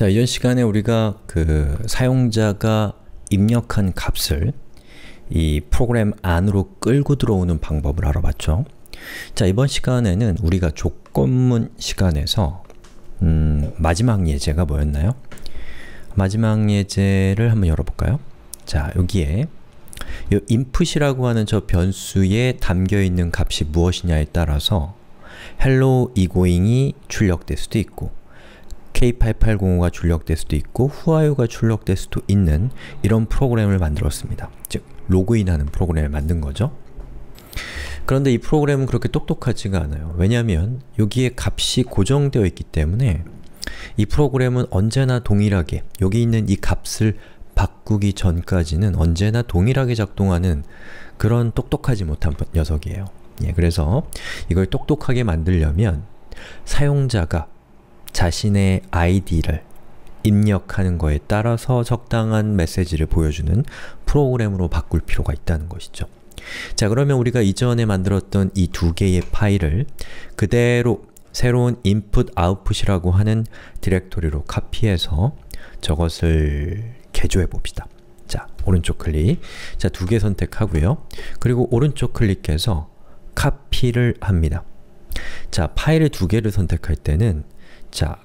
자, 이전 시간에 우리가 그 사용자가 입력한 값을 이 프로그램 안으로 끌고 들어오는 방법을 알아봤죠. 자, 이번 시간에는 우리가 조건문 시간에서 음, 마지막 예제가 뭐였나요? 마지막 예제를 한번 열어볼까요? 자, 여기에 이 input이라고 하는 저 변수에 담겨있는 값이 무엇이냐에 따라서 hello egoing이 출력될 수도 있고 K8805가 출력될 수도 있고 후아유가 출력될 수도 있는 이런 프로그램을 만들었습니다. 즉, 로그인하는 프로그램을 만든 거죠. 그런데 이 프로그램은 그렇게 똑똑하지가 않아요. 왜냐하면 여기에 값이 고정되어 있기 때문에 이 프로그램은 언제나 동일하게 여기 있는 이 값을 바꾸기 전까지는 언제나 동일하게 작동하는 그런 똑똑하지 못한 녀석이에요. 예, 그래서 이걸 똑똑하게 만들려면 사용자가 자신의 아이디를 입력하는 거에 따라서 적당한 메시지를 보여주는 프로그램으로 바꿀 필요가 있다는 것이죠. 자 그러면 우리가 이전에 만들었던 이 두 개의 파일을 그대로 새로운 input, output이라고 하는 디렉토리로 카피해서 저것을 개조해 봅시다. 자, 오른쪽 클릭. 자, 두 개 선택하고요. 그리고 오른쪽 클릭해서 카피를 합니다. 자, 파일을 두 개를 선택할 때는 자,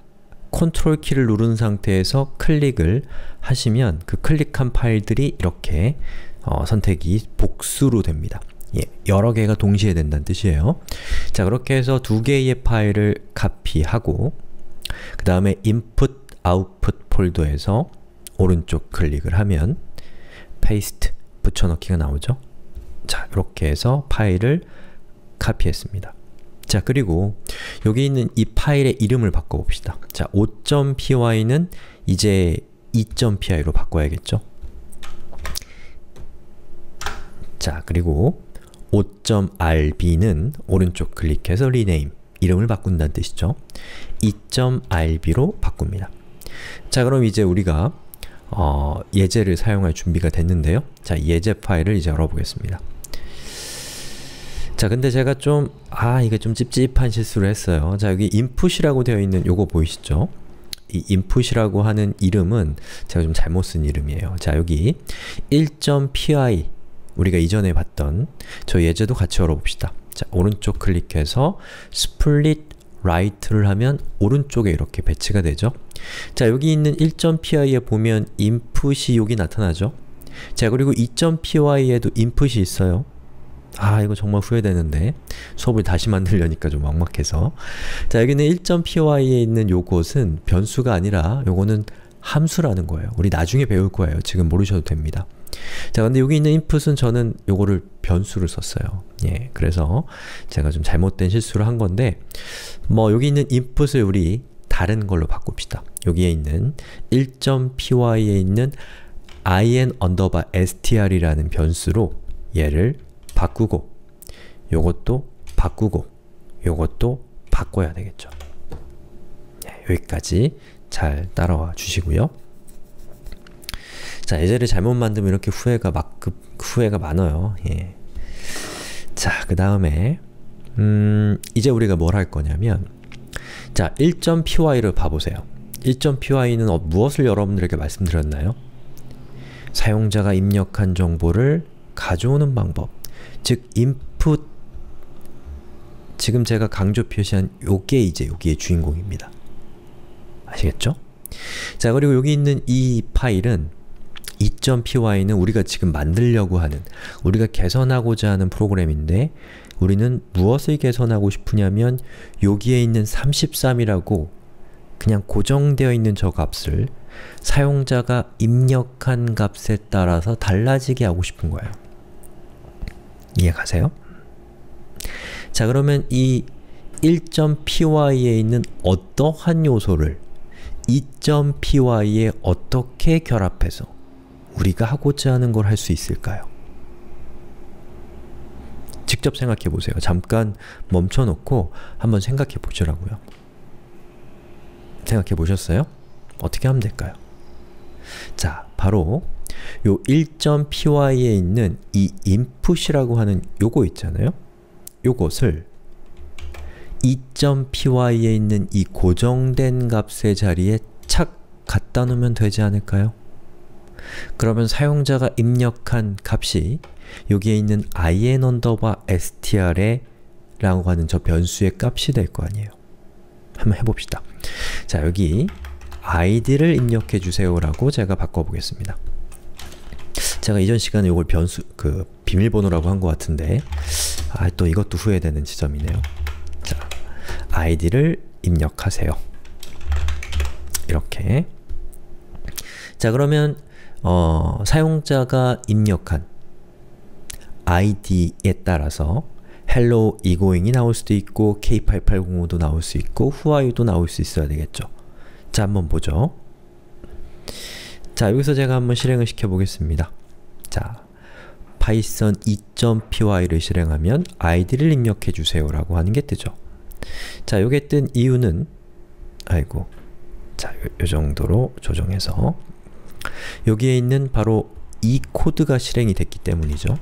컨트롤 키를 누른 상태에서 클릭을 하시면 그 클릭한 파일들이 이렇게 어, 선택이 복수로 됩니다. 예, 여러 개가 동시에 된다는 뜻이에요. 자, 그렇게 해서 두 개의 파일을 카피하고 그 다음에 input, output 폴더에서 오른쪽 클릭을 하면 paste, 붙여넣기가 나오죠. 자, 이렇게 해서 파일을 카피했습니다. 자, 그리고 여기 있는 이 파일의 이름을 바꿔봅시다. 자, 5.py는 이제 2.py로 바꿔야겠죠? 자, 그리고 5.rb는 오른쪽 클릭해서 rename, 이름을 바꾼다는 뜻이죠. 2.rb로 바꿉니다. 자, 그럼 이제 우리가 어, 예제를 사용할 준비가 됐는데요. 자, 예제 파일을 이제 열어보겠습니다. 자, 근데 제가 좀, 아, 이게 좀 찝찝한 실수를 했어요. 자, 여기 input이라고 되어 있는 요거 보이시죠? 이 input이라고 하는 이름은 제가 좀 잘못 쓴 이름이에요. 자, 여기 1.py 우리가 이전에 봤던 저 예제도 같이 열어봅시다. 자, 오른쪽 클릭해서 split right를 하면 오른쪽에 이렇게 배치가 되죠. 자, 여기 있는 1.py에 보면 input이 여기 나타나죠. 자, 그리고 2.py에도 input이 있어요. 아 이거 정말 후회되는데 수업을 다시 만들려니까 좀 막막해서 자 여기는 1.py에 있는 요것은 변수가 아니라 요거는 함수라는 거예요. 우리 나중에 배울 거예요. 지금 모르셔도 됩니다. 자 근데 여기 있는 input은 저는 요거를 변수를 썼어요. 예, 그래서 제가 좀 잘못된 실수를 한 건데 뭐 여기 있는 input을 우리 다른 걸로 바꿉시다. 여기에 있는 1.py에 있는 in underbar str이라는 변수로 얘를 바꾸고 요것도 바꾸고 요것도 바꿔야 되겠죠. 네, 여기까지 잘 따라와 주시고요. 자, 예제를 잘못 만들면 이렇게 후회가 막 후회가 많아요. 예. 자, 그 다음에 음, 이제 우리가 뭘 할 거냐면 자, 1.py를 봐보세요. 1.py는 어, 무엇을 여러분들에게 말씀드렸나요? 사용자가 입력한 정보를 가져오는 방법 즉 input 지금 제가 강조 표시한 요게 이제 여기의 주인공입니다. 아시겠죠? 자 그리고 여기 있는 이 파일은 2.py는 우리가 지금 만들려고 하는 우리가 개선하고자 하는 프로그램인데 우리는 무엇을 개선하고 싶으냐면 여기에 있는 33이라고 그냥 고정되어 있는 저 값을 사용자가 입력한 값에 따라서 달라지게 하고 싶은 거예요. 이해가세요? 자 그러면 이 1.py에 있는 어떠한 요소를 2.py에 어떻게 결합해서 우리가 하고자 하는 걸 할 수 있을까요? 직접 생각해 보세요. 잠깐 멈춰놓고 한번 생각해 보시라고요. 생각해 보셨어요? 어떻게 하면 될까요? 자, 바로 요 1.py에 있는 이 input이라고 하는 요거 있잖아요? 요것을 2.py에 있는 이 고정된 값의 자리에 착 갖다 놓으면 되지 않을까요? 그러면 사용자가 입력한 값이 여기에 있는 in underbar str에 라고 하는 저 변수의 값이 될 거 아니에요. 한번 해봅시다. 자, 여기 id를 입력해 주세요 라고 제가 바꿔보겠습니다. 제가 이전 시간에 이걸 변수, 그 비밀번호라고 한 것 같은데 아, 또 이것도 후회되는 지점이네요. 자, id를 입력하세요. 이렇게 자, 그러면 어, 사용자가 입력한 id에 따라서 hello egoing이 나올 수도 있고 k8805도 나올 수 있고 who are you도 나올 수 있어야 되겠죠. 자, 한번 보죠. 자, 여기서 제가 한번 실행을 시켜 보겠습니다. 자, python 2.py를 실행하면 id를 입력해 주세요 라고 하는 게 뜨죠. 자, 요게 뜬 이유는 아이고 자, 요, 요 정도로 조정해서 여기에 있는 바로 이 코드가 실행이 됐기 때문이죠.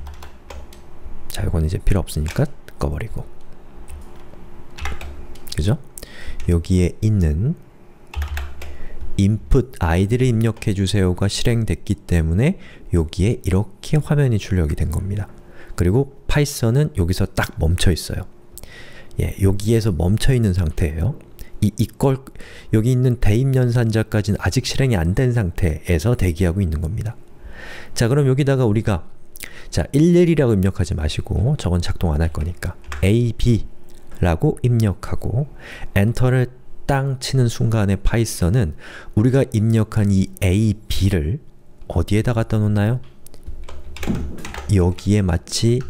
자, 이건 이제 필요 없으니까 꺼버리고 그죠? 여기에 있는 input id를 입력해 주세요가 실행됐기 때문에 여기에 이렇게 화면이 출력이 된 겁니다. 그리고 파이썬은 여기서 딱 멈춰 있어요. 예, 여기에서 멈춰 있는 상태예요. 이, 이걸 여기 있는 대입 연산자까지는 아직 실행이 안 된 상태에서 대기하고 있는 겁니다. 자, 그럼 여기다가 우리가 자, 11이라고 입력하지 마시고 저건 작동 안 할 거니까 ab 라고 입력하고 엔터를 땅 치는 순간에 파이썬은 우리가 입력한 이 a, b를 어디에다 갖다 놓나요? 여기에 마치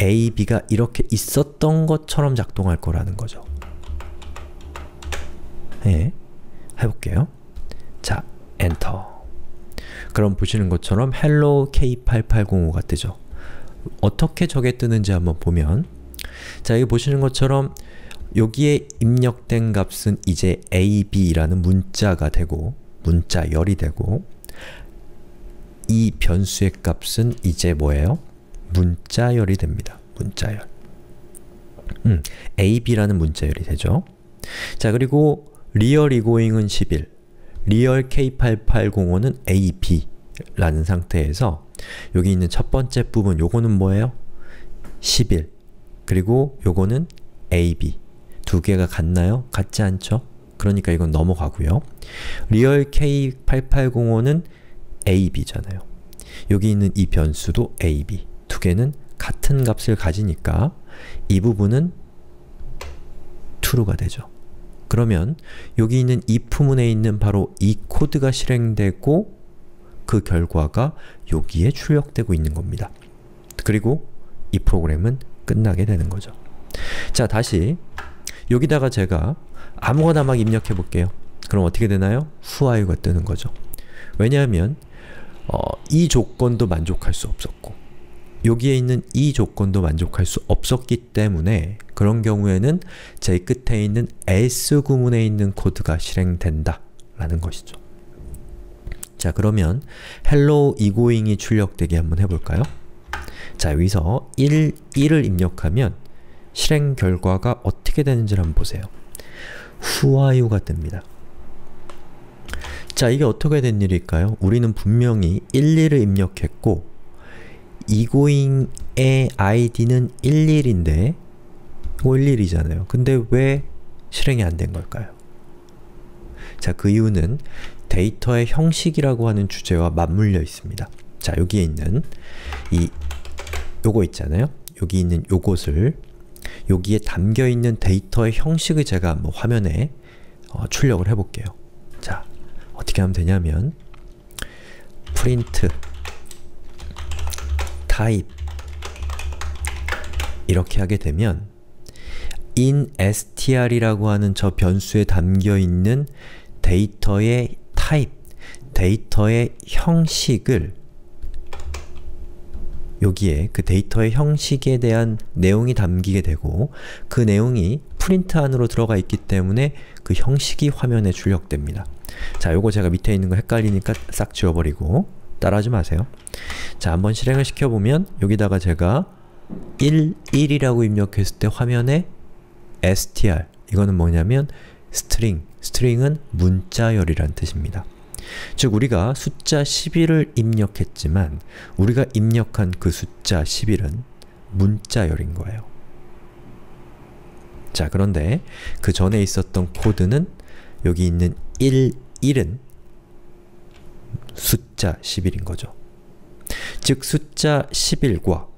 a, b가 이렇게 있었던 것처럼 작동할 거라는 거죠. 네, 해볼게요. 자, 엔터. 그럼 보시는 것처럼 hello k8805가 뜨죠. 어떻게 저게 뜨는지 한번 보면 자, 여기 보시는 것처럼 여기에 입력된 값은 이제 ab라는 문자가 되고 문자열이 되고 이 변수의 값은 이제 뭐예요? 문자열이 됩니다. 문자열. 음, ab라는 문자열이 되죠. 자, 그리고 real egoing은 11, real k8805는 ab라는 상태에서 여기 있는 첫 번째 부분 요거는 뭐예요? 11 그리고 요거는 ab 두 개가 같나요? 같지 않죠? 그러니까 이건 넘어가고요. real k8805는 ab잖아요. 여기 있는 이 변수도 ab 두 개는 같은 값을 가지니까 이 부분은 true가 되죠. 그러면 여기 있는 if문에 있는 바로 이 코드가 실행되고 그 결과가 여기에 출력되고 있는 겁니다. 그리고 이 프로그램은 끝나게 되는 거죠. 자, 다시 여기다가 제가 아무거나 막 입력해 볼게요. 그럼 어떻게 되나요? 후아유가 뜨는 거죠. 왜냐하면 어, 이 조건도 만족할 수 없었고 여기에 있는 이 조건도 만족할 수 없었기 때문에 그런 경우에는 제 끝에 있는 else 구문에 있는 코드가 실행된다 라는 것이죠. 자 그러면 hello egoing이 출력되게 한번 해볼까요? 자 여기서 1, 1을 입력하면 실행 결과가 어떻게 되는지를 한번 보세요. you가 뜹니다. 자 이게 어떻게 된 일일까요? 우리는 분명히 1, 2를 입력했고 egoing의 id는 11인데 이거 11이잖아요. 근데 왜 실행이 안 된 걸까요? 자, 그 이유는 데이터의 형식이라고 하는 주제와 맞물려 있습니다. 자, 여기에 있는 이 요거 있잖아요. 여기 있는 요것을 여기에 담겨 있는 데이터의 형식을 제가 한번 화면에 어, 출력을 해볼게요. 자, 어떻게 하면 되냐면 print type 이렇게 하게 되면 in str이라고 하는 저 변수에 담겨 있는 데이터의 type, 데이터의 형식을 여기에 그 데이터의 형식에 대한 내용이 담기게 되고 그 내용이 프린트 안으로 들어가 있기 때문에 그 형식이 화면에 출력됩니다. 자, 요거 제가 밑에 있는 거 헷갈리니까 싹 지워버리고 따라하지 마세요. 자, 한번 실행을 시켜보면 여기다가 제가 1, 1이라고 입력했을 때 화면에 str 이거는 뭐냐면 string, string은 문자열이란 뜻입니다. 즉 우리가 숫자 11을 입력했지만 우리가 입력한 그 숫자 11은 문자열인 거예요. 자 그런데 그 전에 있었던 코드는 여기 있는 1, 1은 숫자 11인 거죠. 즉 숫자 11과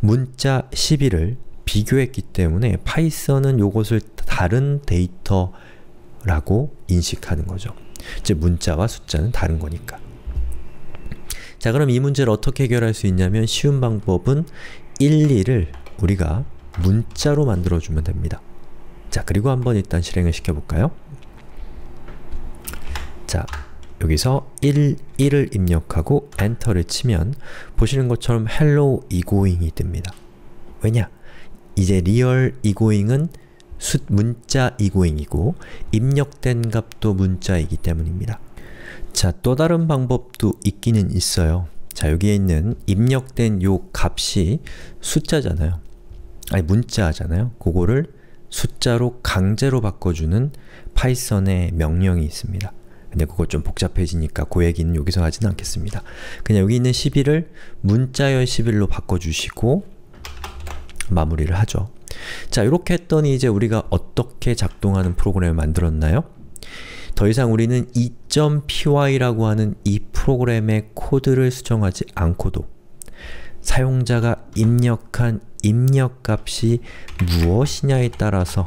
문자 11을 비교했기 때문에 파이썬은 이것을 다른 데이터라고 인식하는 거죠. 즉 문자와 숫자는 다른 거니까. 자 그럼 이 문제를 어떻게 해결할 수 있냐면 쉬운 방법은 1, 2를 우리가 문자로 만들어주면 됩니다. 자 그리고 한번 일단 실행을 시켜볼까요? 자 여기서 1, 1을 입력하고 엔터를 치면 보시는 것처럼 hello egoing이 뜹니다. 왜냐? 이제 real egoing은 숫 문자 egoing이고 입력된 값도 문자이기 때문입니다. 자, 또 다른 방법도 있기는 있어요. 자, 여기에 있는 입력된 요 값이 숫자잖아요. 아니 문자잖아요. 그거를 숫자로 강제로 바꿔주는 파이썬의 명령이 있습니다. 근데 그거 좀 복잡해지니까 그 얘기는 여기서 하지는 않겠습니다. 그냥 여기 있는 11을 문자열 11로 바꿔주시고 마무리를 하죠. 자, 이렇게 했더니 이제 우리가 어떻게 작동하는 프로그램을 만들었나요? 더 이상 우리는 2.py라고 하는 이 프로그램의 코드를 수정하지 않고도 사용자가 입력한 입력값이 무엇이냐에 따라서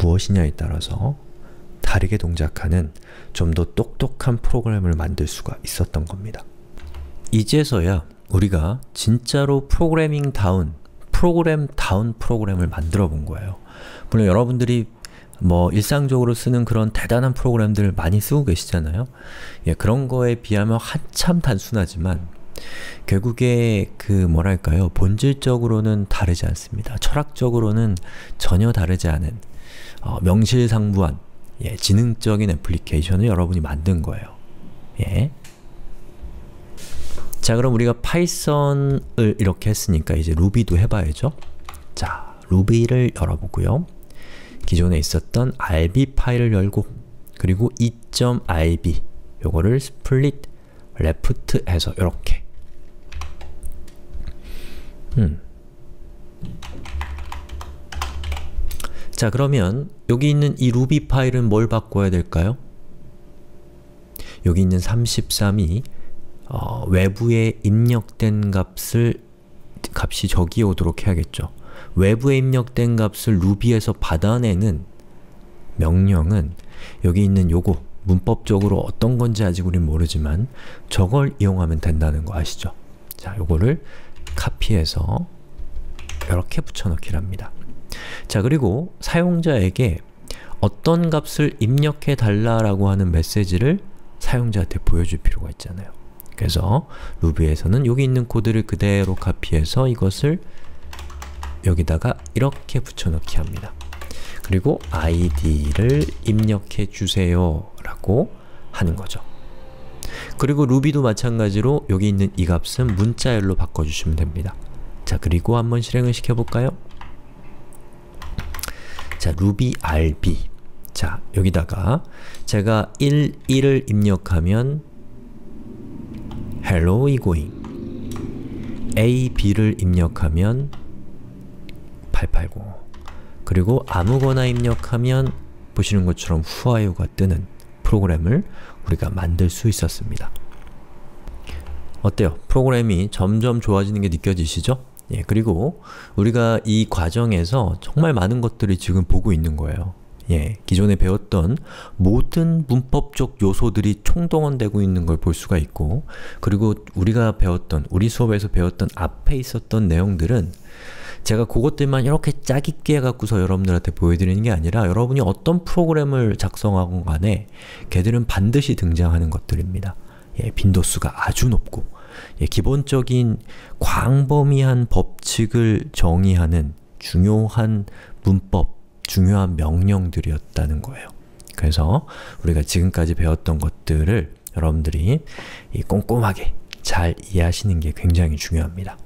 무엇이냐에 따라서 다르게 동작하는 좀 더 똑똑한 프로그램을 만들 수가 있었던 겁니다. 이제서야 우리가 진짜로 프로그래밍 다운, 프로그램 다운 프로그램을 만들어 본 거예요. 물론 여러분들이 뭐 일상적으로 쓰는 그런 대단한 프로그램들을 많이 쓰고 계시잖아요. 예, 그런 거에 비하면 한참 단순하지만 결국에 그 뭐랄까요 본질적으로는 다르지 않습니다. 철학적으로는 전혀 다르지 않은 어, 명실상부한 예, 지능적인 애플리케이션을 여러분이 만든 거예요. 예. 자 그럼 우리가 파이썬을 이렇게 했으니까 이제 루비도 해봐야죠. 자, 루비를 열어보고요. 기존에 있었던 rb 파일을 열고 그리고 2.rb 요거를 split left 해서 이렇게 음. 자 그러면 여기 있는 이 루비 파일은 뭘 바꿔야 될까요? 여기 있는 33이 어, 외부에 입력된 값을 값이 저기에 오도록 해야겠죠. 외부에 입력된 값을 루비에서 받아내는 명령은 여기 있는 요거 문법적으로 어떤 건지 아직 우린 모르지만 저걸 이용하면 된다는 거 아시죠? 자, 요거를 카피해서 이렇게 붙여넣기랍니다. 자, 그리고 사용자에게 어떤 값을 입력해 달라라고 하는 메시지를 사용자한테 보여줄 필요가 있잖아요. 그래서 루비에서는 여기 있는 코드를 그대로 카피해서 이것을 여기다가 이렇게 붙여넣기 합니다. 그리고 id를 입력해 주세요 라고 하는 거죠. 그리고 루비도 마찬가지로 여기 있는 이 값은 문자열로 바꿔주시면 됩니다. 자, 그리고 한번 실행을 시켜볼까요? 자, ruby rb 자, 여기다가 제가 1, 1을 입력하면 hello egoing a, b를 입력하면 880 그리고 아무거나 입력하면 보시는 것처럼 후아유가 뜨는 프로그램을 우리가 만들 수 있었습니다. 어때요? 프로그램이 점점 좋아지는 게 느껴지시죠? 예, 그리고 우리가 이 과정에서 정말 많은 것들을 지금 보고 있는 거예요. 예, 기존에 배웠던 모든 문법적 요소들이 총동원되고 있는 걸 볼 수가 있고 그리고 우리가 배웠던, 우리 수업에서 배웠던 앞에 있었던 내용들은 제가 그것들만 이렇게 짜깁기 해갖고서 여러분들한테 보여드리는 게 아니라 여러분이 어떤 프로그램을 작성하건 간에 걔들은 반드시 등장하는 것들입니다. 예, 빈도수가 아주 높고 예, 기본적인 광범위한 법칙을 정의하는 중요한 문법, 중요한 명령들이었다는 거예요. 그래서 우리가 지금까지 배웠던 것들을 여러분들이 꼼꼼하게 잘 이해하시는 게 굉장히 중요합니다.